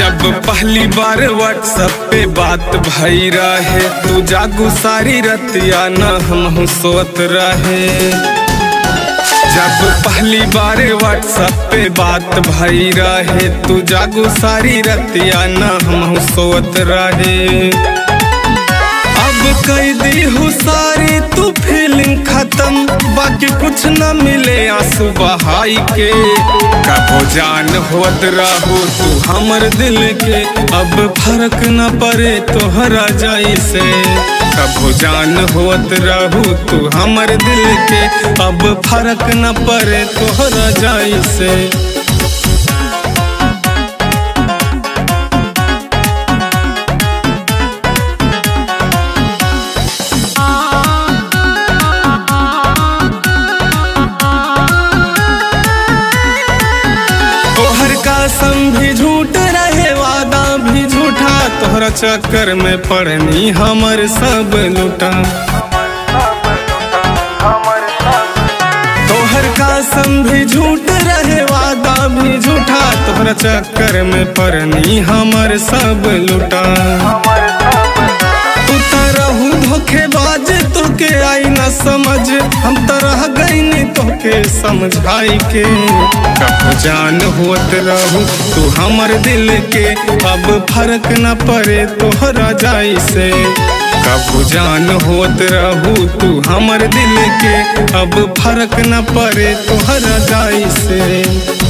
जब पहली बार व्हाट्सएप पे बात भई रहे, तू जागू सारी रतिया न हम सोत रहे। जब पहली बार व्हाट्सएप पे बात भई रहे, तू जागू सारी रतिया न हम सोत रहे। अब कह दी हूँ सारी तू फीलिंग खत्म, बाकी कुछ न मिले आँसू बहाई के। कबो जान होत रहू तू। हमर दिल के अब फ़र्क न पड़े तोहरा जाई से कबो जान होत रहू तू। हमर दिल के अब फ़र्क न पड़े तोहरा जाई से कसम भी झूठ रहे, वादा भी झूठा। तोहरा चक्कर में पड़नी हमर सब लुटा। तोहर कसम भी झूठ रहे, वादा भी झूठा। तोहरा चक्कर में पड़नी हमर सब लुटा। तू तरहू धोखेबाज तोके आई न समझ। हम तरह तोके समझाई के। कब जान होत रहू तू हमर दिल के, अब फ़र्क न पड़े तोहरा जाई से। कब जान होत रहू तू हमर दिल के, अब फ़र्क न पड़े तोहरा जाई से।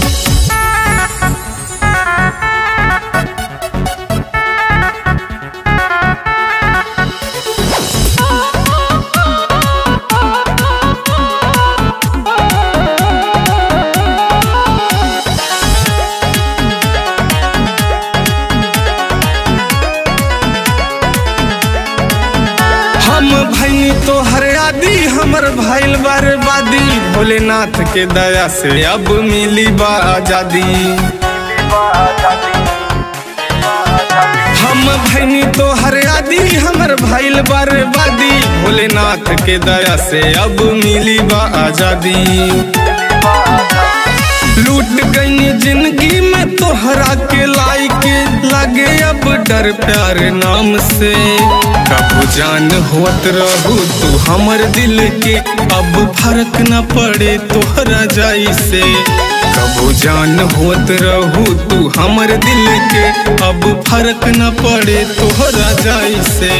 भैनी तो हरियादी हमर भैल बर्बादी। भोलेनाथ के दया से अब मिली बा आज़ादी। हम भैनी तो हरियादी हमर भैल बर्बादी। भोलेनाथ के दया से अब मिली बा आज़ादी। लूट गई ज़िंदगी तोहरा के लाई के लगे अब डर प्यार नाम से। कब जान होत रहू तू हमर दिल के। अब फ़र्क न पड़े तोहरा जाई से। कब जान होत रहू तू हमर दिल के। अब फ़र्क न पड़े तोहरा जाई से।